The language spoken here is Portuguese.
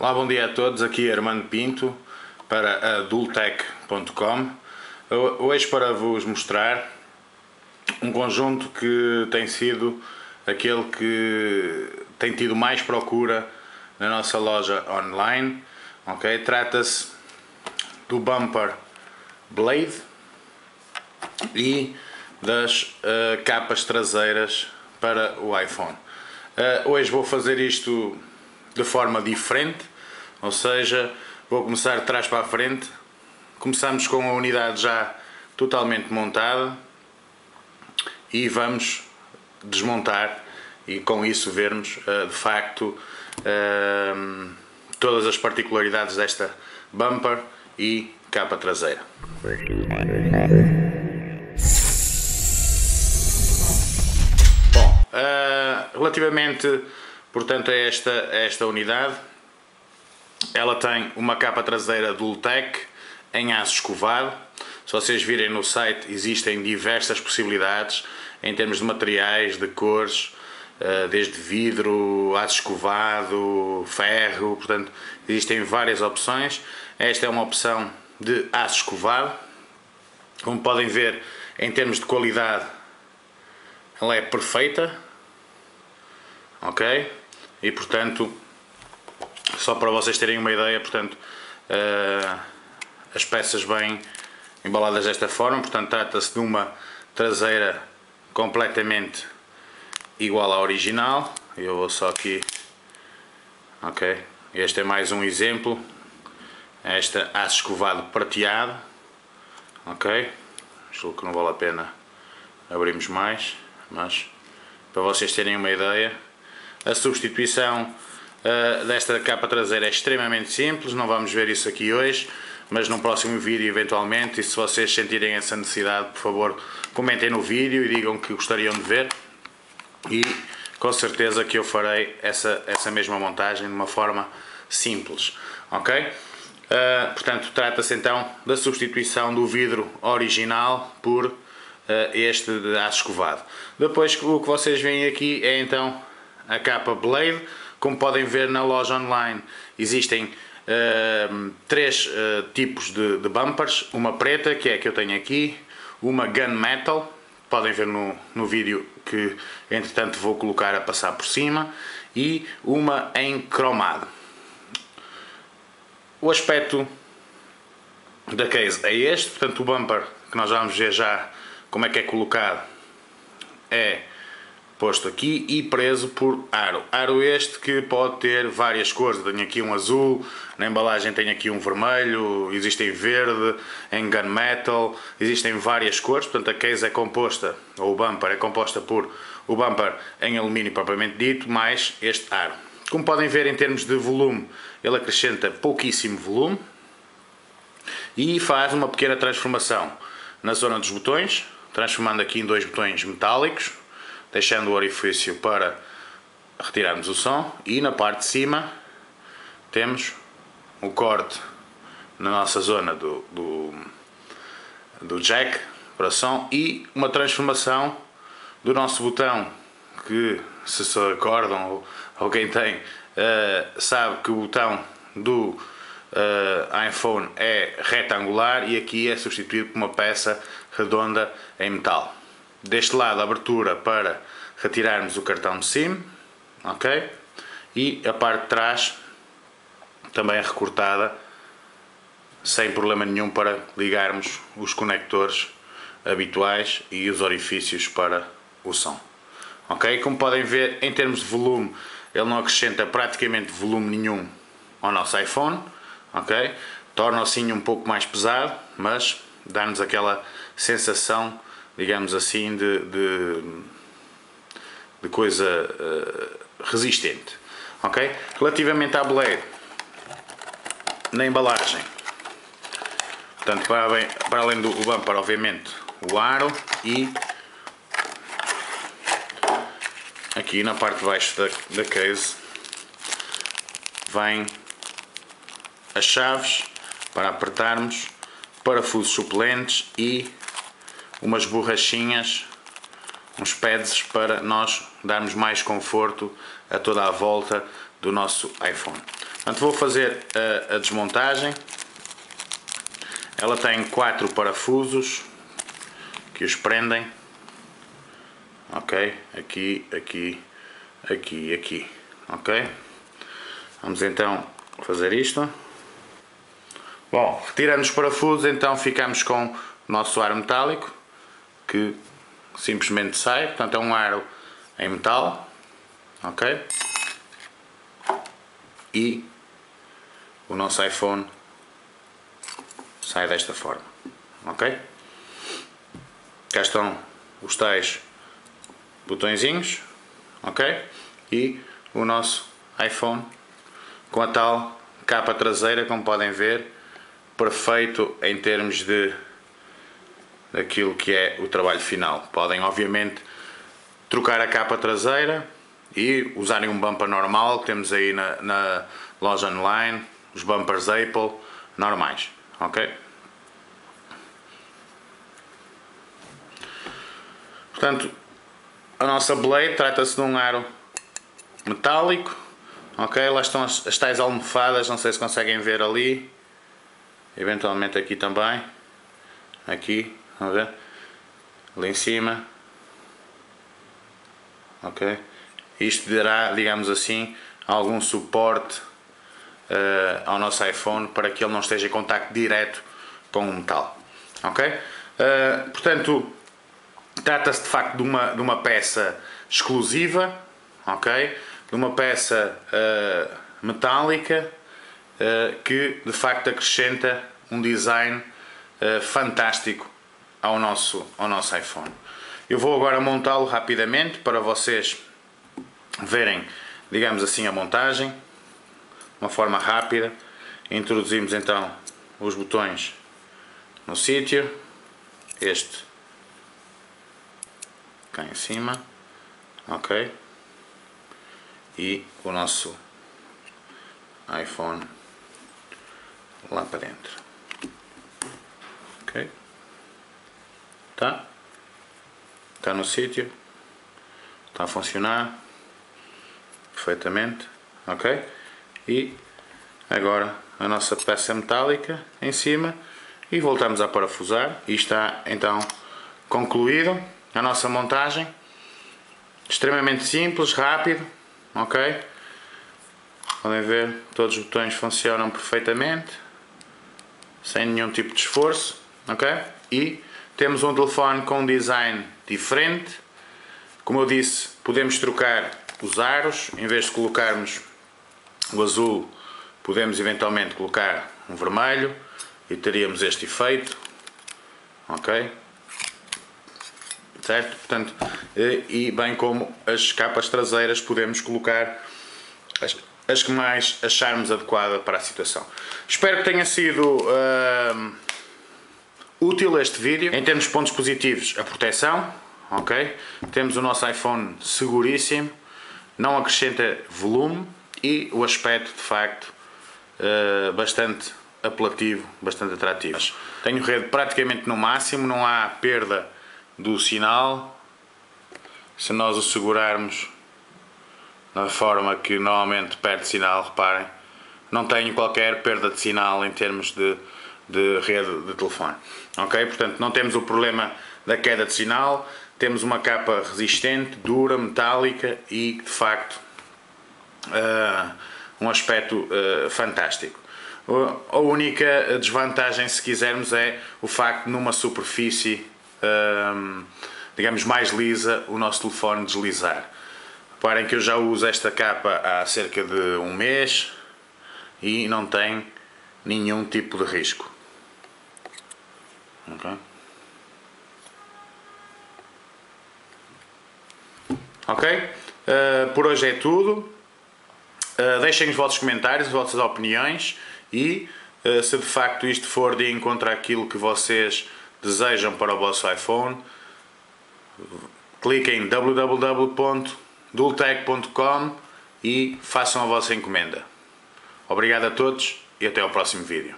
Olá, bom dia a todos. Aqui Armando Pinto para a Dultec.com. Hoje para vos mostrar um conjunto que tem sido aquele que tem tido mais procura na nossa loja online. Ok, trata-se do bumper Blade e das uh, capas traseiras para o iPhone. Uh, hoje vou fazer isto de forma diferente, ou seja, vou começar de trás para a frente. Começamos com a unidade já totalmente montada e vamos desmontar e com isso vermos uh, de facto uh, todas as particularidades desta bumper e capa traseira. Bom, uh, relativamente portanto a esta, a esta unidade, ela tem uma capa traseira Dultec em aço escovado. Se vocês virem no site existem diversas possibilidades em termos de materiais, de cores, eh, desde vidro, aço escovado, ferro, portanto existem várias opções. Esta é uma opção de aço escovado. Como podem ver, em termos de qualidade, ela é perfeita. Ok? E portanto, só para vocês terem uma ideia, portanto, uh, as peças vêm embaladas desta forma, portanto trata-se de uma traseira completamente igual à original. Eu vou só aqui, ok, este é mais um exemplo, esta aço escovado prateado, ok, acho que não vale a pena abrirmos mais, mas para vocês terem uma ideia, a substituição uh, desta capa traseira é extremamente simples, não vamos ver isso aqui hoje, mas no próximo vídeo eventualmente, e se vocês sentirem essa necessidade, por favor, comentem no vídeo e digam que gostariam de ver. E com certeza que eu farei essa, essa mesma montagem de uma forma simples, ok? Uh, portanto, trata-se então da substituição do vidro original por uh, este de aço escovado. Depois o que vocês veem aqui é então a capa Blade. Como podem ver na loja online, existem uh, três uh, tipos de, de, bumpers. Uma preta, que é a que eu tenho aqui, uma gunmetal, podem ver no, no vídeo que entretanto vou colocar a passar por cima, e uma em cromado. O aspecto da case é este, portanto o bumper que nós vamos ver já como é que é colocado é posto aqui e preso por aro. Aro este que pode ter várias cores. Tenho aqui um azul, na embalagem tenho aqui um vermelho, existe em verde, em gunmetal, existem várias cores. Portanto, a case é composta, ou o bumper é composta por o bumper em alumínio propriamente dito, mais este aro. Como podem ver em termos de volume, ele acrescenta pouquíssimo volume e faz uma pequena transformação na zona dos botões, transformando aqui em dois botões metálicos, deixando o orifício para retirarmos o som e na parte de cima temos o corte na nossa zona do, do, do jack para som e uma transformação do nosso botão que se se recordam ou, ou quem tem uh, sabe que o botão do uh, iPhone é retangular e aqui é substituído por uma peça redonda em metal deste lado a abertura para retirarmos o cartão de SIM, ok? E a parte de trás também é recortada sem problema nenhum para ligarmos os conectores habituais e os orifícios para o som. Ok? Como podem ver, em termos de volume, ele não acrescenta praticamente volume nenhum ao nosso iPhone, ok? Torna-o assim um pouco mais pesado, mas dá-nos aquela sensação digamos assim, de, de, de coisa uh, resistente. Ok? Relativamente à Blade, na embalagem, portanto, para, bem, para além do bumper, obviamente, o aro e aqui na parte de baixo da, da case vem as chaves para apertarmos, parafusos suplentes e umas borrachinhas, uns pads para nós darmos mais conforto a toda a volta do nosso iPhone. Portanto, vou fazer a, a desmontagem. Ela tem quatro parafusos que os prendem. Ok? Aqui, aqui, aqui aqui. Ok? Vamos então fazer isto. Bom, retirando os parafusos, então ficamos com o nosso aro metálico que simplesmente sai. Portanto, é um aro em metal. Ok? E o nosso iPhone sai desta forma. Ok? Cá estão os tais botõezinhos. Ok? E o nosso iPhone com a tal capa traseira, como podem ver, perfeito em termos de daquilo que é o trabalho final. Podem obviamente trocar a capa traseira e usarem um bumper normal que temos aí na, na loja online, os bumpers Apple normais, ok? Portanto, a nossa blade trata-se de um aro metálico, ok? Lá estão as, as tais almofadas, não sei se conseguem ver ali, eventualmente aqui também, aqui, vamos ver, ali em cima, ok? Isto dará, digamos assim, algum suporte uh, ao nosso iPhone para que ele não esteja em contacto direto com o metal. Ok? Uh, portanto, trata-se de facto de uma, de uma peça exclusiva, ok? De uma peça uh, metálica que de facto acrescenta um design fantástico ao nosso, ao nosso iPhone. Eu vou agora montá-lo rapidamente para vocês verem, digamos assim, a montagem uma forma rápida. Introduzimos então os botões no sítio. Este cá em cima. Ok. E o nosso iPhone lá para dentro. Ok. Tá? Está no sítio. Está a funcionar. Perfeitamente. Ok? e agora a nossa peça metálica em cima e voltamos a parafusar. E está então concluído. A nossa montagem. Extremamente simples, rápido. Ok? Podem ver todos os botões funcionam perfeitamente. Sem nenhum tipo de esforço. Ok? E temos um telefone com um design diferente como eu disse podemos trocar os aros em vez de colocarmos o azul podemos eventualmente colocar um vermelho e teríamos este efeito. Ok? Certo? Portanto, e bem como as capas traseiras podemos colocar as, as que mais acharmos adequada para a situação. Espero que tenha sido uh, útil este vídeo. Em termos de pontos positivos, a proteção. Ok? Temos o nosso iPhone seguríssimo. Não acrescenta volume e o aspecto de facto uh, bastante apelativo, bastante atrativo. Tenho rede praticamente no máximo, não há perda do sinal. Se nós o segurarmos na forma que normalmente perde sinal, reparem, não tenho qualquer perda de sinal em termos de, de rede de telefone. Ok? Portanto, não temos o problema da queda de sinal, temos uma capa resistente, dura, metálica e de facto uh, um aspecto uh, fantástico. A única desvantagem, se quisermos, é o facto de numa superfície, uh, digamos, mais lisa, o nosso telefone deslizar. Reparem que eu já uso esta capa há cerca de um mês e não tem nenhum tipo de risco. Ok? Ok? Uh, por hoje é tudo. Eh, deixem os vossos comentários, as vossas opiniões e uh, se de facto isto for de encontro àquilo que vocês desejam para o vosso iPhone, cliquem em www.dultec.com e façam a vossa encomenda. Obrigado a todos e até ao próximo vídeo.